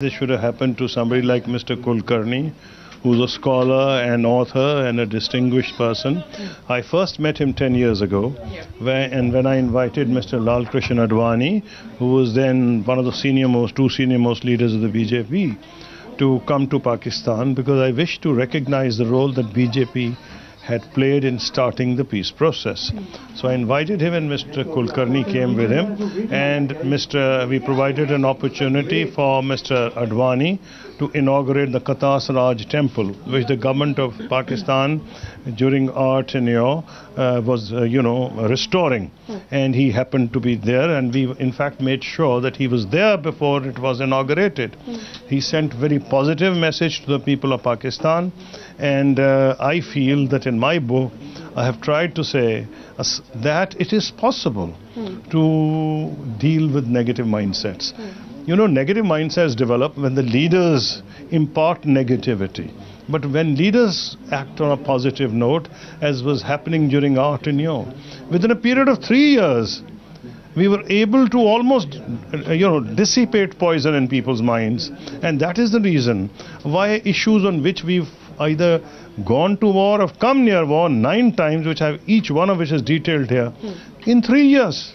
This should have happened to somebody like Mr. Kulkarni, who's a scholar and author and a distinguished person. Hmm. I first met him 10 years ago, where, and when I invited Mr. Lal Krishna Advani, who was then one of the senior most, two senior most leaders of the BJP, to come to Pakistan because I wish to recognize the role that BJP had played in starting the peace process. So I invited him and Mr. Kulkarni came with him and Mr. we provided an opportunity for Mr. Advani to inaugurate the Katas Raj temple which the government of Pakistan during our tenure uh, was uh, you know restoring and he happened to be there and we in fact made sure that he was there before it was inaugurated. He sent very positive message to the people of Pakistan and uh, I feel that in my book, I have tried to say that it is possible hmm. to deal with negative mindsets. Hmm. You know, negative mindsets develop when the leaders impart negativity. But when leaders act on a positive note, as was happening during our tenure, within a period of three years, we were able to almost you know dissipate poison in people's minds. And that is the reason why issues on which we've either gone to war or come near war nine times which have each one of which is detailed here in 3 years